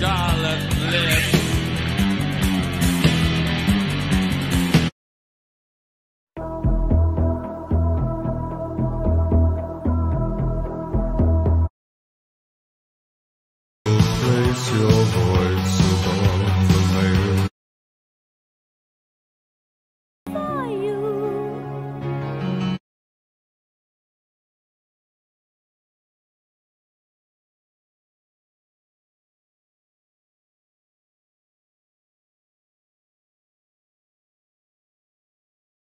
job.